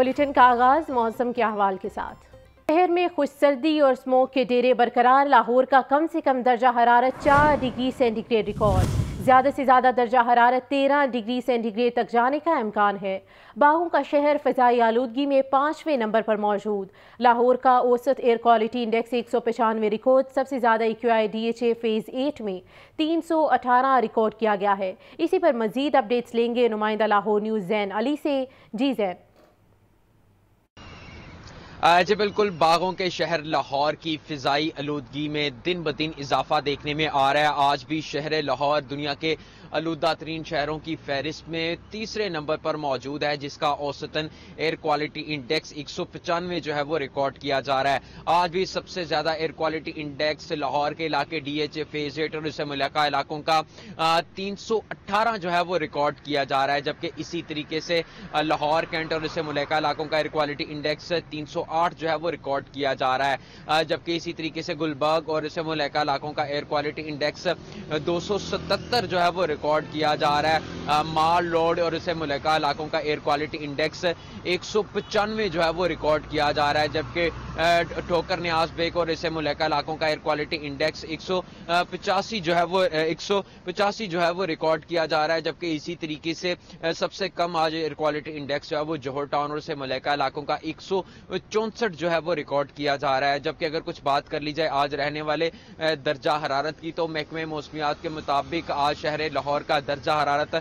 Bulletin का आगाज़ मौसम के अहवाल के साथ। शहर में खुश सर्दी और स्मोक के डेरे बरकरार, लाहौर का कम से कम दर्जा हरारत चार डिग्री सेंटीग्रेड रिकॉर्ड। ज़्यादा से ज़्यादा दर्जा हरारत तेरह डिग्री सेंटीग्रेड तक जाने का इम्कान है। बागों का शहर फ़जाई आलूदगी में पाँचवें नंबर पर मौजूद। लाहौर का औसत एयर क्वालिटी इंडेक्स एक सौ पचानवे रिकॉर्ड सबसे ज़्यादा E D H A phase eight में तीन सौ अठारह रिकॉर्ड किया गया है। इसी पर मज़ीद अपडेट्स लेंगे नुमाइंदा लाहौर न्यूज़ जैन अली से। जी जैन। जी बिल्कुल, बागों के शहर लाहौर की फिजाई आलूदगी में दिन ब दिन इजाफा देखने में आ रहा है। आज भी शहर लाहौर दुनिया के आलूदा तरीन शहरों की फहरिस्त में तीसरे नंबर पर मौजूद है, जिसका औसतन एयर क्वालिटी इंडेक्स एक सौ पचानवे जो है वो रिकॉर्ड किया जा रहा है। आज भी सबसे ज़्यादा एयर क्वालिटी इंडेक्स लाहौर के इलाके D H A phase eight और इससे मुलाका इलाकों का तीन सौ अट्ठारह जो है वो रिकॉर्ड किया जा रहा है, जबकि इसी तरीके से लाहौर कैंट और इससे मुलाका इलाकों का एयर क्वालिटी इंडेक्स तीन सौ आठ जो है वो रिकॉर्ड किया जा रहा है। जबकि इसी तरीके से गुलबर्ग और इससे मुलाका इलाकों का एयर क्वालिटी इंडेक्स दो सौ सतहत्तर जो है वो रिकॉर्ड किया जा रहा है। माल रोड और इसे मुलका इलाकों का एयर क्वालिटी इंडेक्स एक सौ जो है वो रिकॉर्ड किया जा रहा है। जबकि ठोकर न्याज बेग और इसे मुलका इलाकों का एयर क्वालिटी इंडेक्स एक सौ पचासी जो है वो एक सौ पचासी जो है वो रिकॉर्ड किया जा रहा है। जबकि इसी तरीके से सबसे कम आज एयर क्वालिटी इंडेक्स जो है वो जोहर टाउन और इसे मुलका इलाकों का एक सौ चौंसठ जो है वो रिकॉर्ड किया जा रहा है। जबकि अगर कुछ बात कर ली जाए आज रहने वाले दर्जा हरारत की तो महकमे मौसमियात के मुताबिक आज शहर लाहौर का दर्जा हरारत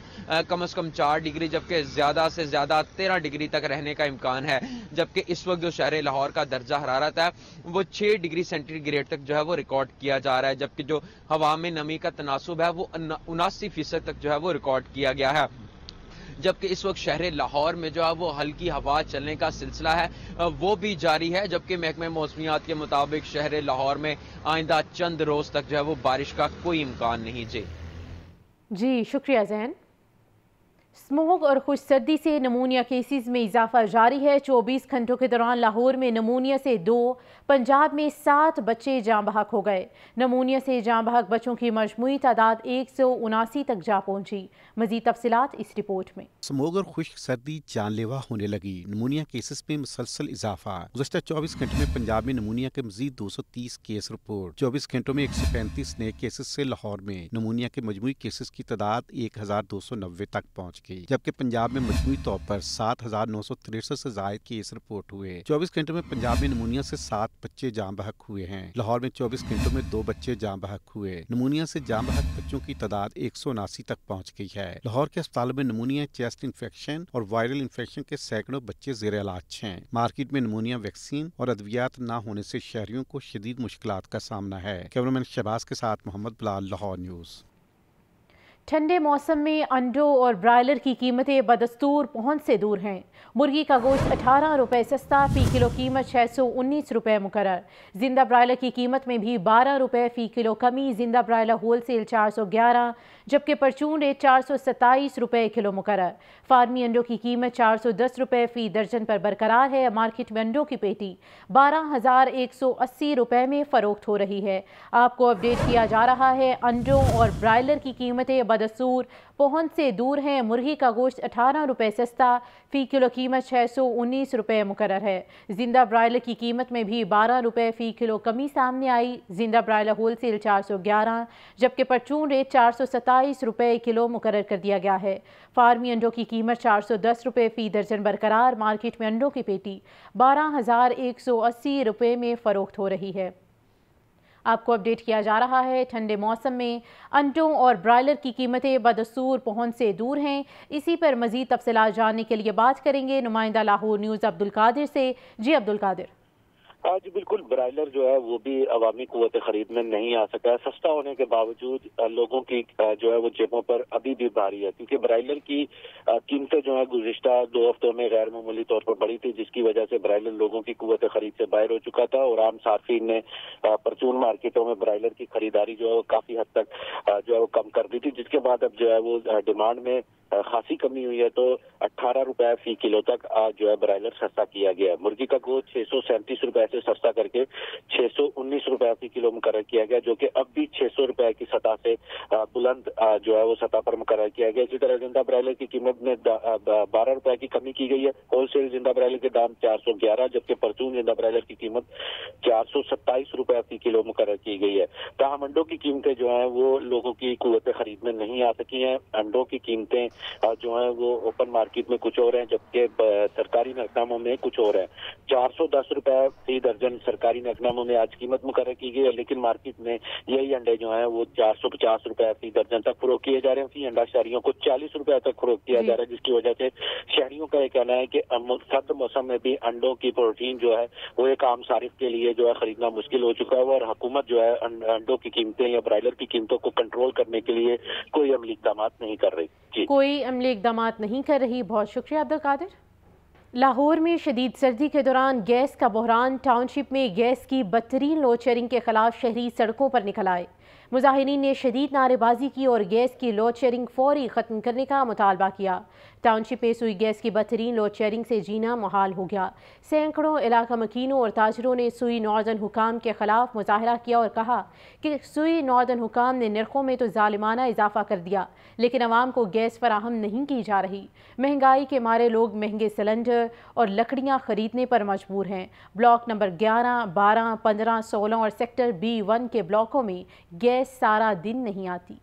कम अज कम चार डिग्री, जबकि ज़्यादा से ज़्यादा तेरह डिग्री तक रहने का इम्कान है। जबकि इस वक्त जो शहर लाहौर का दर्जा हरारत है, वो छह डिग्री सेंटीग्रेड तक जो है वो रिकॉर्ड किया जा रहा है। जबकि जो हवा में नमी का तनासब है, वो उनासी फ़ीसद तक जो है वो रिकॉर्ड किया गया है। जबकि इस वक्त शहर लाहौर में जो है वो हल्की हवा चलने का सिलसिला है। वो भी जारी है, जबकि महकमे मौसमियात के मुताबिक शहर लाहौर में आइंदा चंद रोज तक जो है वो बारिश का कोई इम्कान नहीं जी। जी, शुक्रिया जैन। स्मोक और खुश सर्दी से नमूनिया केसेस में इजाफा जारी है। 24 घंटों के दौरान लाहौर में नमूनिया से दो, पंजाब में सात बच्चे जाँ बहक हो गए। नमूनिया से जाँ बहक बच्चों की मजमू तादाद एक सौ उनासी तक जा पहुँची। मजीद तफसीत इस रिपोर्ट में। स्मोक और खुश सर्दी जानलेवा होने लगी। नमूनिया केसेस में मुसलसल इजाफा। गुजशत चौबीस घंटे में पंजाब में नमूनिया के मजीद दो सौ तीस केस रिपोर्ट। चौबीस घंटों में एक सौ पैंतीस नए केसेस ऐसी लाहौर में नमूनिया के मजमू केसेस की तादाद एक हज़ार दो सौ नब्बे तक पहुँच। गई जबकि पंजाब में मजमू तौर पर सात हज़ार नौ सौ तिरसठ ऐसी जायद केस रिपोर्ट हुए। चौबीस घंटों में पंजाब में नमूनिया ऐसी सात बच्चे जाम बहक हुए हैं। लाहौर में चौबीस घंटों में दो बच्चे जाम बहक हुए। नमूनिया ऐसी जाम बहक बच्चों की तादाद एक सौ उनासी तक पहुँच गई है। लाहौर के अस्पतालों में नमूनिया, चेस्ट इन्फेक्शन और वायरल इन्फेक्शन के सैकड़ों बच्चे जेर इलाज हैं। मार्केट में नमूनिया वैक्सीन और अद्वियात न होने से शहरियों को शदीद मुश्किल का सामना है। कैमरामैन शहबाज के साथ मोहम्मद बिलाल, लाहौर न्यूज़। ठंडे मौसम में अंडों और ब्रायलर की कीमतें बदस्तूर पहुँच से दूर हैं। मुर्गी का गोश्त अठारह रुपये सस्ता, फ़ी किलो कीमत छः सौ उन्नीस रुपये मुकर ज़िंदा ब्रायलर की कीमत में भी बारह रुपये फ़ी किलो कमी, ज़िंदा ब्रायलर होल सेल चार सौ ग्यारह जबकि परचून रेट चार सौ सत्ताईस रुपये किलो मुकर फार्मी अंडों की कीमत चार सौ दस रुपये फ़ी दर्जन पर बरकरार है। मार्केट में अंडों की पेटी बारह हज़ार एक सौ अस्सी रुपये में फ़रोख्त हो रही है। आपको अपडेट किया जा रहा है, अंडों और ब्रायलर की कीमतें बदसूर। पहुँच से दूर हैं। मुर्गी का गोश्त अठारह रुपये सस्ता, फ़ी किलो कीमत छः सौ उन्नीस रुपये मुकर है। ज़िंदा ब्रायलर की कीमत में भी बारह रुपये फ़ी किलो कमी सामने आई। ज़िंदा ब्रायलर होल सेल चार सौ ग्यारह, जबकि परचून रेट चार सौ सत्ताईस रुपये किलो मुकर कर दिया गया है। फार्मी अंडों की कीमत चार सौ दस रुपये फ़ी दर्जन बरकरार मार्केट में अंडों की पेटी बारह हज़ार एक सौ अस्सी रुपये में फ़रोख्त हो रही है। आपको अपडेट किया जा रहा है। ठंडे मौसम में अंडों और ब्रायलर की कीमतें बदसूर पहुँच से दूर हैं। इसी पर मजीद तफसला जानने के लिए बात करेंगे। नुमाइंदा लाहौर न्यूज़ अब्दुल कादिर से। जी अब्दुल कादिर। आज बिल्कुल, ब्रायलर जो है वो भी अवामी कुत खरीद में नहीं आ सका है। सस्ता होने के बावजूद लोगों की जो है वो जेबों पर अभी भी भारी है, क्योंकि ब्रायलर की कीमतें जो है गुजशत दो हफ्तों में गैर मामूली तौर पर बढ़ी थी, जिसकी वजह से ब्रायलर लोगों की कुत खरीद से बाहर हो चुका था और आम सार्फिन ने परचून मार्केटों में ब्रायलर की खरीदारी जो है वो काफ़ी हद तक जो है वो कम कर दी थी, जिसके बाद अब जो है वो डिमांड में खासी कमी हुई है तो अट्ठारह रुपए फ़ी किलो तक जो है ब्रायलर सस्ता किया गया है। मुर्गी का गोश्त छह सौ सैंतीस रुपए से सस्ता करके छह सौ उन्नीस रुपए फ़ी किलो मुकर किया गया, जो कि अब भी छह सौ रुपए की सतह से बुलंद जो है वो सतह पर मुकर किया गया। इसी तरह ज़िंदा ब्रायलर की कीमत में बारह रुपए की कमी की गई है। होलसेल ज़िंदा ब्रायलर के दाम चार सौ ग्यारह, जबकि परचून ज़िंदा ब्रायलर की कीमत चार सौ सत्ताईस रुपए फ़ी किलो मुकर की गई है। ताहम अंडों की कीमतें जो है वो लोगों की कुत खरीद में नहीं आ सकी हैं। अंडों की कीमतें जो है वो ओपन मार्केट में कुछ और हैं, जबकि सरकारी नकनामों में कुछ और है। चार सौ दस रुपए दर्जन सरकारी नकनामों में आज कीमत मुकर की गई है लेकिन मार्केट में यही अंडे जो है वो चार सौ पचास रुपए फ़ी दर्जन तक फरोख किए जा रहे हैं। फ़ी अंडा शहरियों को चालीस रुपए तक फरोख किया जा। रहा है जिसकी वजह से शहरियों का यह कहना है कि सर्द मौसम में भी अंडों की प्रोटीन जो है वो एक आम सारिफ के लिए जो है खरीदना मुश्किल हो चुका है और हुकूमत जो है अंडों की कीमतें या ब्रायलर की कीमतों को कंट्रोल करने के लिए कोई अमली इकदाम नहीं कर रही। कोई अमली इकदाम नहीं कर रही। बहुत शुक्रिया अब्दुल कादिर। लाहौर में शदीद सर्दी के दौरान गैस का बहरान, टाउनशिप में गैस की बदतरीन लोड शेयरिंग के खिलाफ शहरी सड़कों पर निकल आए। मुजाहरीन ने शदीद नारेबाजी की और गैस की लोड शेयरिंग फौरी ख़त्म करने का मुतालबा किया। टाउनशिप में सुई गैस की बदतरीन लोड शेयरिंग से जीना महाल हो गया। सैकड़ों इलाका मकीनों और ताजरों ने सुई नॉर्दर्न हुकाम के खिलाफ मुजाहरा किया और कहा कि सुई नॉर्दर्न हुकाम ने नरखों में तो ालिमाना इजाफा कर दिया, लेकिन आवाम को गैस फराहम नहीं की जा रही। महँगाई के मारे लोग महँगे सिलेंडर और लकड़ियाँ ख़रीदने पर मजबूर हैं। ब्लॉक नंबर ग्यारह, बारह, पंद्रह, सोलह और सेक्टर बी वन के ब्लॉकों में गैस सारा दिन नहीं आती।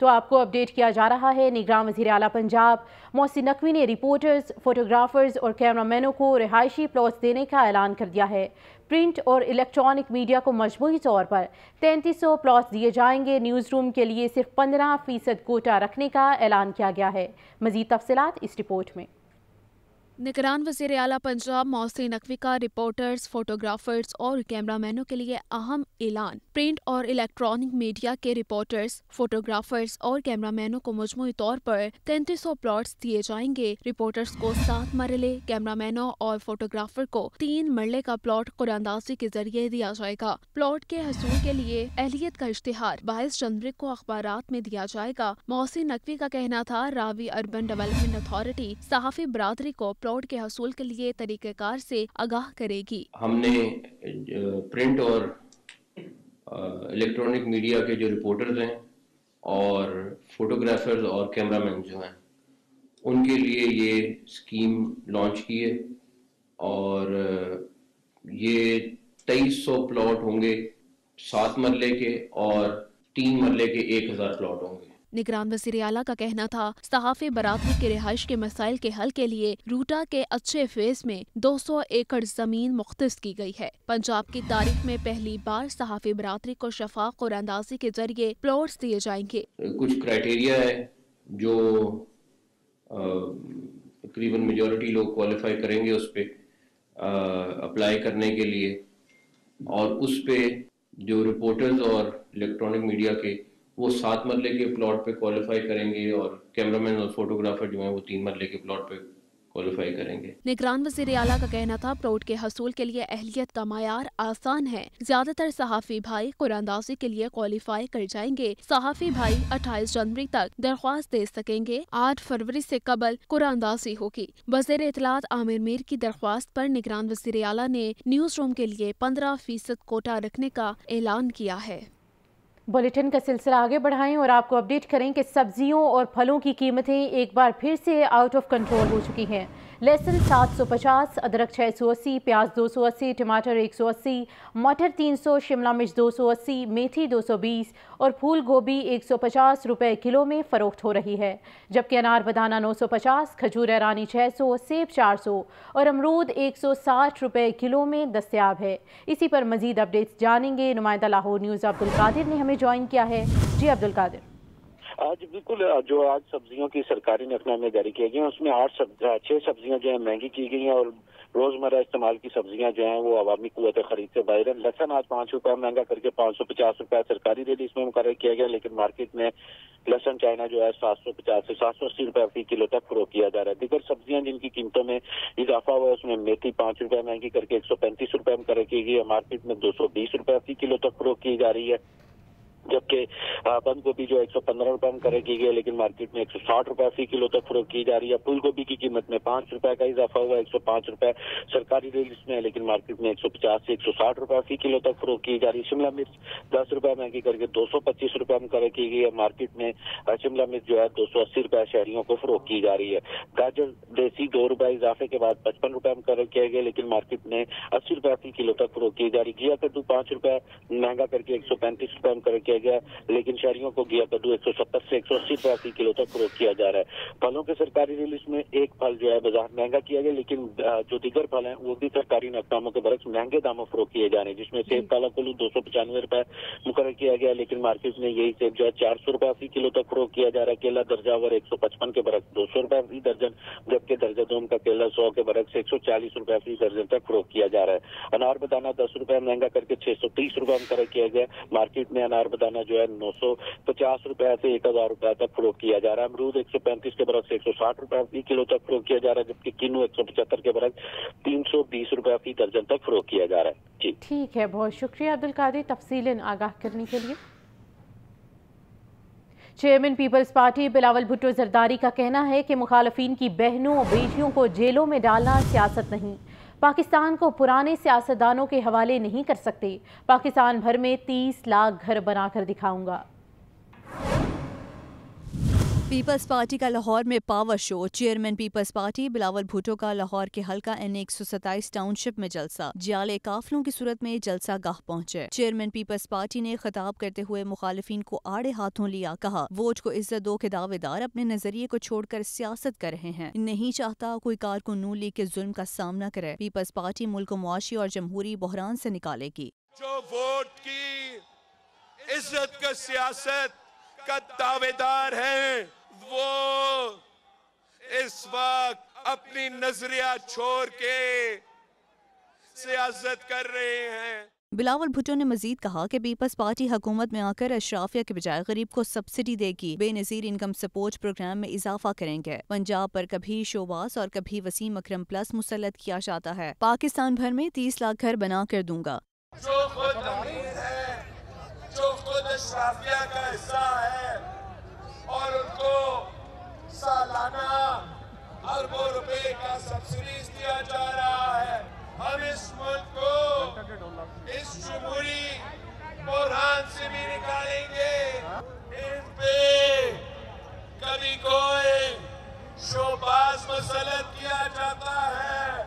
तो आपको अपडेट किया जा रहा है, निगरान वजी अला पंजाब, मोहसिन नकवी ने रिपोर्टर्स, फोटोग्राफर्स और कैमरामैनों को रिहायशी प्लॉट्स देने का ऐलान कर दिया है। प्रिंट और इलेक्ट्रॉनिक मीडिया को मजमूरी तौर पर तैंतीस सौ प्लॉट्स दिए जाएँगे। न्यूज़ रूम के लिए सिर्फ़ पंद्रह फ़ीसद कोटा रखने का ऐलान किया गया है। मजीद तफसलत इस रिपोर्ट में। निगरान वज़ीर अला पंजाब मोहसिन नकवी का, रिपोर्टर्स, फोटोग्राफर्स और कैमरामैनों के लिए अहम ऐलान। प्रिंट और इलेक्ट्रॉनिक मीडिया के रिपोर्टर्स, फोटोग्राफर्स और कैमरामैनों को मजमू तौर पर तैंतीस सौ प्लॉट्स दिए जाएँगे। रिपोर्टर्स को सात मरले, कैमरामैनों और फोटोग्राफर को तीन मरले का प्लॉट कुरानदाजी के ज़रिए दिया जाएगा। प्लॉट के हसूल के लिए अहलियत का इश्तिहार। बाईस जनवरी को अखबार में दिया जाएगा। मोहसिन नकवी का कहना था, रावी अर्बन डेवलपमेंट अथॉरिटी, सहाफी बरदरी को प्लॉट के हसूल के लिए तरीक़ेकार से आगाह करेगी। हमने प्रिंट और इलेक्ट्रॉनिक मीडिया के जो रिपोर्टर्स हैं और फोटोग्राफर्स और कैमरामैन जो हैं, उनके लिए ये स्कीम लॉन्च की है और ये तेईस सौ प्लॉट होंगे सात मरले के और तीन मरले के एक हज़ार प्लॉट होंगे। निगरान वज़ीर अला का कहना था, सहाफ़ी बरादरी के रिहाइश के मसाइल के हल के लिए रूटा के अच्छे फ़ेज़ में 200 एकड़ ज़मीन मुख्त की गई है। पंजाब की तारीख में पहली बार सहाफ़ी बरादरी को शफाक और अंदाजी के ज़रिए प्लॉट्स दिए जाएँगे। कुछ क्राइटेरिया है जो तकरीबन मेजोरिटी लोग क्वालिफाई करेंगे उस पर अप्लाई करने के लिए। और उस पे जो रिपोर्टर्स और इलेक्ट्रॉनिक मीडिया के वो सात मरले के प्लॉट पे क्वालिफाई करेंगे और कैमरामैन और फोटोग्राफर जो है वो तीन मरले के प्लॉट पे क्वालिफाई करेंगे। निगरान वज़ीर आला का कहना था प्लॉट के हसूल के लिए अहलियत का मैार आसान है। ज़्यादातर सहाफी भाई कुरानदाजी के लिए क्वालिफाई कर जाएँगे। सहाफी भाई 28 जनवरी तक दरख्वास्त दे सकेंगे। आठ फरवरी से कबल कुरानदाजी होगी। वज़ीर इतलात आमिर मीर की दरख्वास्त पर निगरान वज़ीर आला ने न्यूज़ रूम के लिए पंद्रह फ़ीसद कोटा रखने का ऐलान किया है। बुलेटिन का सिलसिला आगे बढ़ाएँ और आपको अपडेट करें कि सब्जियों और फलों की कीमतें एक बार फिर से आउट ऑफ़ कंट्रोल हो चुकी हैं। लहसुन 750, अदरक 680, प्याज 280, टमाटर 180, मटर 300, शिमला मिर्च 280, मेथी 220 और फूल गोभी 150 रुपए किलो में फ़रोख्त हो रही है। जबकि अनार बदाना 950, खजूर ईरानी 600, सेब 400 और अमरूद 160 रुपए किलो में दस्तियाब है। इसी पर मजीद अपडेट्स जानेंगे। नुमाइंदा लाहौर न्यूज़ अब्दुल कादिर ने हमें ज्वाइन किया है। जी अब्दुल कादिर। आज बिल्कुल जो आज सब्जियों की सरकारी नकनामे जारी किए गए हैं उसमें आठ सब, छह सब्ज़ियाँ जो है महँगी की गई हैं और रोज़मर्रा इस्तेमाल की सब्ज़ियाँ जो हैं वो अवामी कुत खरीद से बाहर है। लहसन आज पाँच रुपया महँगा करके पाँच सौ पचास रुपया सरकारी रेट इसमें मुकर किया गया लेकिन मार्केट में लहसन चाइना जो है सात सौ पचास से सात सौ अस्सी रुपया फ़ी किलो तक फरोख किया जा रहा है। दीगर सब्ज़ियाँ जिनकी कीमतों में इजाफा हुआ है उसमें मेथी पाँच रुपया महँगी करके एक सौ पैंतीस रुपया मुकर की गई है। मार्केट में दो सौ बीस रुपया फ़ी किलो तक फरोख की जा रही है। जबकि बंद गोभी जो एक सौ पंद्रह रुपए में करे की गई लेकिन मार्केट में एक सौ साठ रुपए फ़ी किलो तक फरोख की जा रही है। फूल गोभी की कीमत में पाँच रुपए का इजाफा हुआ, एक सौ पाँच रुपए सरकारी रिलीज़ में है लेकिन मार्केट में एक सौ पचास से एक सौ साठ रुपए फ़ी किलो तक फरोख की जा रही है। शिमला मिर्च दस रुपए महँगी करके दो सौ पच्चीस रुपए में करे की गई है। मार्केट में शिमला मिर्च जो है दो सौ अस्सी रुपए शहरियों को फरोख की जा रही है। गाजर, देसी दो रुपए इजाफे के बाद पचपन रुपए में करे किया गया लेकिन मार्केट में अस्सी रुपए फ़ी किलो तक फरोख की जा रही है। घिया कद्दू पाँच रुपए महँगा करके एक सौ पैंतीस रुपए में करे किया गया लेकिन शहरियों को घिया कद्दू एक सौ सत्तर से सौ फ़ी किलो तक फरोख किया जा रहा है। फलों के सरकारी रिलीज़ में एक फल जो है बाज़ार महँगा किया गया लेकिन जो दीगर फल हैं वो भी सरकारी नकदामों के बरक्स महँगे दामों फरोख किए जा रहे हैं जिसमें सेब काला कुल्लू दो सौ पचानवे रुपए मुकर किया गया लेकिन मार्केट में यही सेब जो है चार सौ रुपए फ़ी किलो तक फरोख किया जा रहा है। केला दर्जावर एक सौ पचपन के बरक्स दो सौ रुपए फ़ी दर्जन जबकि दर्जा दोम का केला सौ के बरक्स एक सौ चालीस रुपए फ़ी दर्जन तक फरोख किया जा रहा है। अनार बदाना दस रुपए महँगा करके छह सौ तीस रुपए में कर किया गया। मार्केट में अनार बदाना जो है नौ सौ पचास रुपए से एक हज़ार रुपए तक फरोख किया जा रहा है। अमरूद एक सौ पैंतीस के बरस, एक सौ साठ रुपए फ़ी किलो तक फरोख किया जा रहा है, जबकि किन्नू एक सौ पचहत्तर के बरस, तीन सौ बीस रुपए फ़ी दर्जन तक फरोख किया जा रहा है। जी। ठीक है, बहुत शुक्रिया अब्दुल कादिर। तफसील आगाह करने के लिए। Chairman People's Party Bilawal Bhutto Zardari का कहना है कि मुखालफिन की बहनों और बेटियों को जेलों में डालना सियासत नहीं। पाकिस्तान को पुराने सियासतदानों के हवाले नहीं कर सकते। पाकिस्तान भर में तीस लाख घर बनाकर दिखाऊँगा। पीपल्स पार्टी का लाहौर में power show. Chairman People's Party, Bilawal Bhutto का लाहौर के हल्का एन एक सौ सताईस टाउनशिप में जलसा। जियाले काफलों की सूरत में जलसा गाह पहुँचे। चेयरमैन पीपल्स पार्टी ने खिताब करते हुए मुखालिफिन को आड़े हाथों लिया, कहा, वोट को इज़्ज़त दो के दावेदार अपने नज़रिए को छोड़कर सियासत कर रहे हैं। नहीं चाहता कोई कारकुन नू लीग के जुल्म का सामना करे। पीपल्स पार्टी मुल्क मुआशी और जमहूरी बहरान से निकालेगी। जो वोट की इज़्ज़त का सियासत का दावेदार है वो इस वक्त अपनी नज़रिया छोड़ के सियासत कर रहे हैं। बिलावल भुट्टो ने मजीद कहा कि पीपल्स पार्टी हुकूमत में आकर अशराफिया के बजाय गरीब को सब्सिडी देगी। बेनजीर इनकम सपोर्ट प्रोग्राम में इजाफा करेंगे। पंजाब पर कभी शोबास और कभी वसीम अक्रम प्लस मुसलत किया जाता है। पाकिस्तान भर में तीस लाख घर बना कर दूँगा। जो खुद अमीर है जो खुद अशराफिया का हिस्सा है और उनको सालाना अरबों रुपए का सब्सिडीज दिया जा रहा है। हम इस मुल्क को इस जमहूरी बुरहान से भी निकालेंगे। इन पे कभी कोई शोबाज मसलत किया जाता है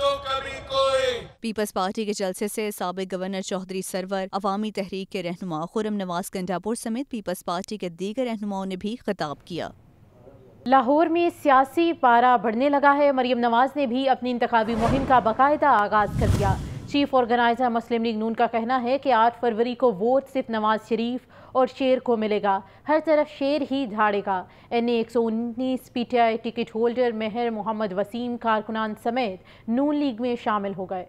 तो कभी कोई पीपल्स पार्टी के जलसे से सबक गवर्नर चौधरी सरवर, अवामी तहरीक के रहनुमा खुरम नवाज़ गंडापुर समेत पीपल्स पार्टी के दीगर रहनुमाओं ने भी खिताब किया। लाहौर में सियासी पारा बढ़ने लगा है। मरीम नवाज़ ने भी अपनी इंतबी मुहिम का बाकायदा आगाज़ कर दिया। Chief organiser Muslim League Noon का कहना है कि आठ फरवरी को वोट सिर्फ़ नवाज़ शरीफ और शेर को मिलेगा। हर तरफ़ शेर ही झाड़ेगा। एन ए एक सौ उन्नीस, P T I ticket holder Mehr Mohammad Waseem, कारकुनान समेत नून लीग में शामिल हो गए।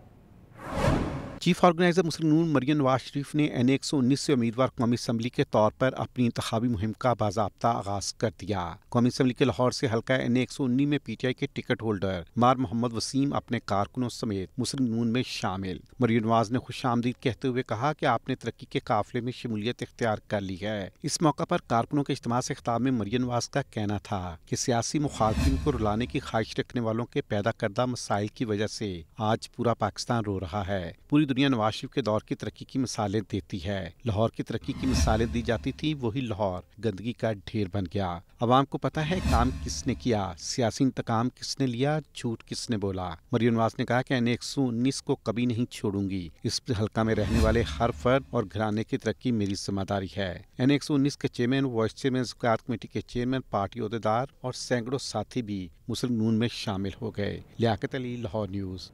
Chief organiser Muslim Noon Maryam Nawaz Sharif ने एन एक सौ उन्नीस से उम्मीदवार कौमी असम्बली के तौर पर अपनी इंतबी मुहिम का बाबा आगाज़ कर दिया। कौमी असम्बली के लाहौर से हल्का एन एक सौ उन्नीस में पी टी आई के टिकट होल्डर मार मोहम्मद वसीम अपने कारकुनों समेत मुस्लिम नून में शामिल। मरियम नवाज़ ने खुश आमदीद कहते हुए कहा कि आपने तरक्की के काफिले में शमूलियत इख्तियार कर ली है। इस मौका पर कारकुनों के इज्तम से खिताब में मरियम नवाज़ का कहना था कि सियासी मुखालफिन को रुलाने की ख्वाहिश रखने वालों के पैदा करदा मसाइल की वजह से आज पूरा पाकिस्तान रो रहा है। पूरी दुनिया नवाज़ के दौर की तरक्की की मिसालें देती है। लाहौर की तरक्की की मिसालें दी जाती थी, वही लाहौर। गंदगी का ढेर बन गया। अवाम को पता है काम किसने किया, सियासी इंतकाम किसने लिया, झूठ किसने बोला? मरियम नवाज़ ने कहा कि एक सौ उन्नीस को कभी नहीं छोड़ूँगी। इस हल्का में रहने वाले हर फर्द और घराने की तरक्की मेरी ज़िम्मेदारी है। एन एक सौ उन्नीस के चेयरमैन, वाइस चेयरमैन, जक़ात कमेटी के चेयरमैन, पार्टी अहदेदार और सैकड़ों साथी भी मुस्लिम नून में शामिल हो गए। लियाकत अली, लाहौर न्यूज़।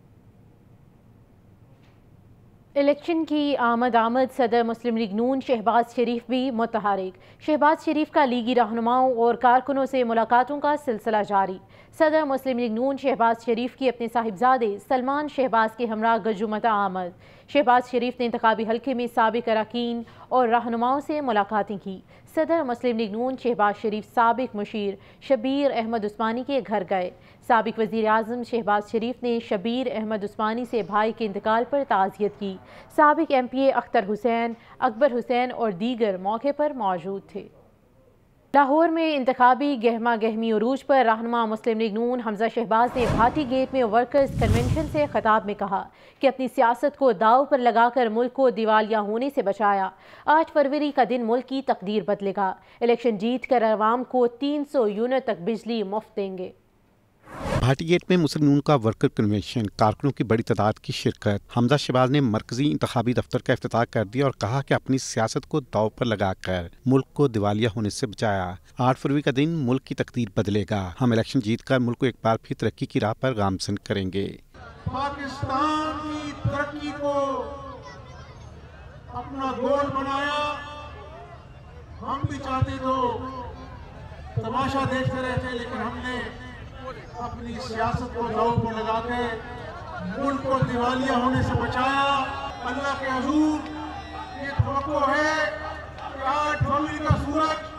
इलेक्शन की आमद आमद सदर मुस्लिम लीग नून शहबाज शरीफ भी मुतहरिक। शहबाज शरीफ का लीगी रहनुमाओं और कारकुनों से मुलाकातों का सिलसिला जारी। सदर मुस्लिम लीग नून शहबाज शरीफ की अपने साहिबजादे सलमान शहबाज के हमरा गजुमत आमद। शहबाज शरीफ ने इंतबी हल्के में सबक अरकान और रहनुमाओं से मुलाकातें की। सदर मुस्लिम लीग नून शहबाज शरीफ सबक मुशीर शबीर अहमद उस्मानी के घर गए। सबक वजी अजम शहबाज शरीफ ने शबीर अहमद उस्मानी से भाई के इंतकाल पर ताज़ियत की। सबक M P A Akhtar Hussain, Akbar Hussain और दीगर मौके पर मौजूद थे। लाहौर में इंतबी गहमा गहमी अरूज पर रहनमा मुस्लिम लीग नून हमजा शहबाज ने भाटी गेट में वर्कर्स कन्वेंशन से खताब में कहा कि अपनी सियासत को दाव पर लगाकर मुल्क को दिवालिया होने से बचाया। आठ फरवरी का दिन मुल्क की तकदीर बदलेगा। इलेक्शन जीत कर आवाम को तीन सौ यूनिट तक बिजली मुफ़्त देंगे। भाटी गेट में मुस्लिम नून का वर्कर कन्वेंशन कारकुनों की बड़ी तादाद की शिरकत। हमजा शबाज ने मरकजी इंतबी दफ्तर का अफ्ताह कर दिया और कहा कि अपनी सियासत को दाव पर लगाकर मुल्क को दिवालिया होने से बचाया। आठ फरवरी का दिन मुल्क की तकदीर बदलेगा। हम इलेक्शन जीत कर मुल्क को एक बार फिर तरक्की की राह पर गामसन करेंगे। पाकिस्तान की तरक्की को अपना गोल बनाया। हम भी चाहते तो तमाशा देखते रहते, लेकिन हमने अपनी सियासत को दाव पर लगा के मुल्क को दिवालिया होने से बचाया। अल्लाह के हजूर ये तो है कि आठ फरवरी का सूरज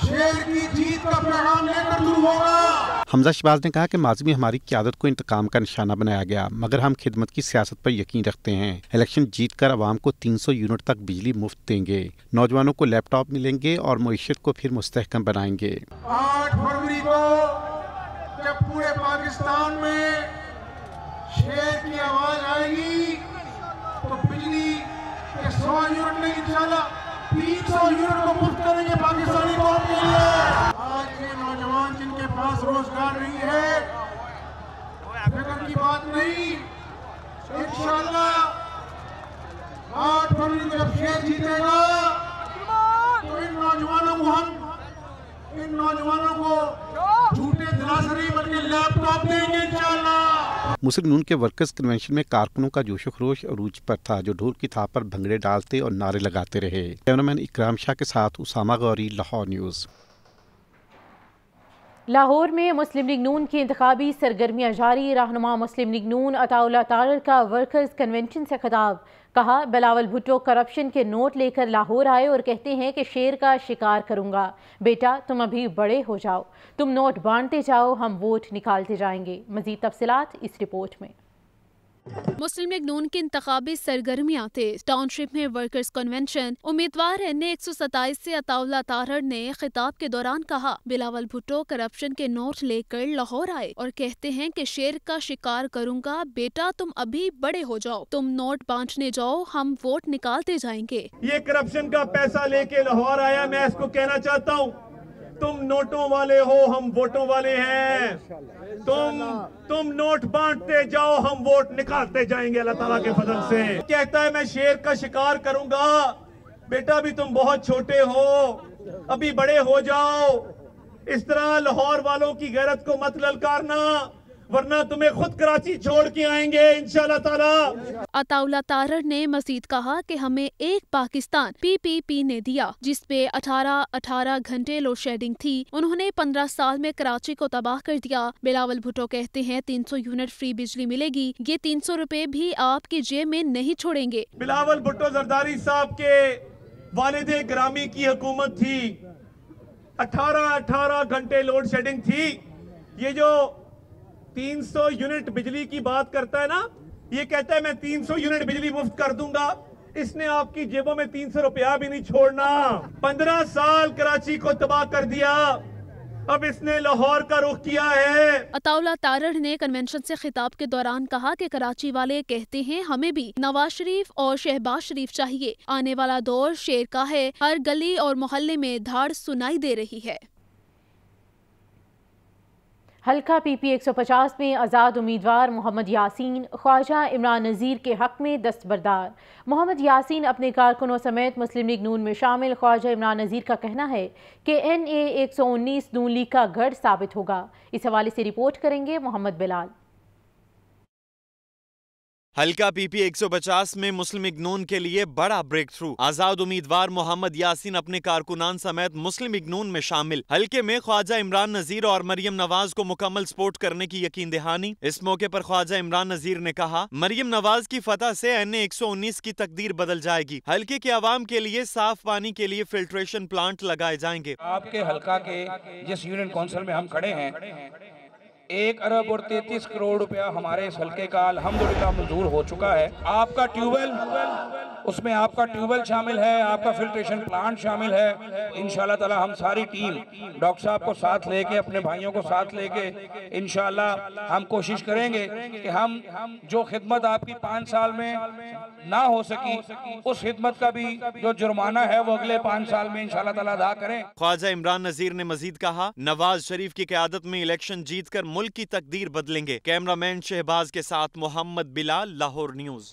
शेर की जीत का पैगाम लेकर दूर होगा। हमजा शबाज ने कहा कि माजी में हमारी क्यादत को इंतकाम का निशाना बनाया गया मगर हम खिदमत की सियासत पर यकीन रखते हैं। इलेक्शन जीत कर आवाम को 300 यूनिट तक बिजली मुफ़्त देंगे। नौजवानों को लैपटॉप मिलेंगे और मीशत को फिर मुस्तकम बनाएँगे। आठ फरवरी को पूरे पाकिस्तान में शेर की आवाज़ आएगी। तो बिजली के सौ यूनिट नहीं, इंशाल्लाह तीन सौ यूनिट को मुफ़्त करेंगे पाकिस्तानी कौम के लिए। आज के नौजवान जिनके पास रोज़गार नहीं है, फ़िक्र की बात नहीं, इंशाल्लाह आठ फरवरी को जब शेर जीतेगा तो इन नौजवानों को हम, इन नौजवानों को झूठे बल्कि लैपटॉप देंगे इंशाल्लाह। मुस्लिम नून के वर्कर्स कन्वेंशन में कारकुनों का जोश खरोश अरूज पर था जो ढोल की थाप पर भंगड़े डालते और नारे लगाते रहे। कैमरामैन इकराम शाह के साथ उसामा गौरी लाहौर न्यूज़। लाहौर में मुस्लिम लीग नून की इंतबी सरगर्मियाँ जारी रहनुमा मुस्लिम लीग नून अताउल्ला तारर का वर्कर्स कन्वेंशन से खिताब। कहा, बिलावल भुट्टो करप्शन के नोट लेकर लाहौर आए और कहते हैं कि शेर का शिकार करूँगा। बेटा, तुम अभी बड़े हो जाओ। तुम नोट बांटते जाओ, हम वोट निकालते जाएँगे। मजीद तफसलात इस रिपोर्ट में। मुस्लिम लीग नून की इंतबी सरगर्मियाँ तेज। टाउनशिप में वर्कर्स कन्वेंशन उम्मीदवार एन एक सौ सताईस ऐसी अताउल्ला तारड़ ने खिताब के दौरान कहा, बिलावल भुट्टो करप्शन के नोट लेकर लाहौर आए और कहते हैं कि शेर का शिकार करूँगा, बेटा तुम अभी बड़े हो जाओ। तुम नोट बांटने जाओ, हम वोट निकालते जाएँगे। ये करप्शन का पैसा लेके लाहौर आया, मैं इसको कहना चाहता हूँ। तुम नोटों वाले हो हम वोटों वाले हैं। तुम तुम नोट बांटते जाओ हम वोट निकालते जाएँगे अल्लाह ताला के फजल से। कहता है मैं शेर का शिकार करूँगा। बेटा भी तुम बहुत छोटे हो। अभी बड़े हो जाओ। इस तरह लाहौर वालों की गैरत को मत ललकारना। वरना तुम्हें खुद कराची छोड़ के आएँगे ताला। अताउल्ला तारर ने मजीद कहा कि हमें एक पाकिस्तान पीपीपी ने दिया जिसपे 18-18 घंटे लोड शेडिंग थी। उन्होंने 15 साल में कराची को तबाह कर दिया। बिलावल भुट्टो कहते हैं 300 यूनिट फ्री बिजली मिलेगी। ये 300 रुपए भी आपकी जेब में नहीं छोड़ेंगे। बिलावल भुट्टो जरदारी साहब के वालिद ग्रामी की हुकूमत थी। 18-18 घंटे लोड शेडिंग थी। ये जो 300 यूनिट बिजली की बात करता है ना, ये कहता है, मैं 300 यूनिट बिजली मुफ़्त कर दूँगा। इसने आपकी जेबों में 300 रुपया भी नहीं छोड़ना। 15 साल कराची को तबाह कर दिया। अब इसने लाहौर का रुख किया है। अताउला तारड़ ने कन्वेंशन से खिताब के दौरान कहा कि कराची वाले कहते हैं, हमें भी नवाज़ शरीफ और शहबाज शरीफ चाहिए। आने वाला दौर शेर का है। हर गली और मोहल्ले में धाड़ सुनाई दे रही है। हल्का पी पी एक सौ पचास में आज़ाद उम्मीदवार मोहम्मद यासीन, ख्वाजा इमरान नज़ीर के हक में दस्तबरदार। मोहम्मद यासीन अपने कारकुनों समेत मुस्लिम लीग नून में शामिल। ख्वाजा इमरान नज़ीर का कहना है कि एन ए एक सौ उन्नीस नून लीग का गढ़ साबित होगा। इस हवाले से रिपोर्ट करेंगे मोहम्मद बिलाल। हल्का पीपी 150 में मुस्लिम इग्नून के लिए बड़ा ब्रेक थ्रू आज़ाद उम्मीदवार मोहम्मद यासीन अपने कारकुनान समेत मुस्लिम इग्नून में शामिल। हल्के में ख्वाजा इमरान नजीर और मरियम नवाज़ को मुकम्मल सपोर्ट करने की यकीन दहानी। इस मौके पर ख्वाजा इमरान नजीर ने कहा, मरियम नवाज़ की फतह से एन ए की तकदीर बदल जाएगी। हल्के के आवाम के लिए साफ़ पानी के लिए फिल्ट्रेशन प्लांट लगाए जाएँगे। आपके हल्का के जिस यूनियन काउंसिल में हम खड़े हैं एक अरब और तैतीस करोड़ रुपया हमारे इस हल्के का अल्हम्दुलिल्लाह मंजूर हो चुका है। आपका ट्यूबवेल, उसमें आपका ट्यूबवेल शामिल है, आपका फिल्ट्रेशन प्लांट शामिल है। इन ताला हम सारी टीम, डॉक्टर साहब को साथ लेके, अपने भाइयों को साथ लेके इन हम कोशिश करेंगे कि हम जो खिदमत आपकी पाँच साल में ना हो सकी, उस खिदमत का भी जो जुर्माना है, वो अगले पाँच साल में इन ताला अदा करें। ख्वाजा इमरान नजीर ने मजीद कहा, नवाज़ शरीफ की क्यादत में इलेक्शन जीत कर मुल्क की तकदीर बदलेंगे। कैमरामैन शहबाज के साथ मोहम्मद बिलाल लाहौर न्यूज़।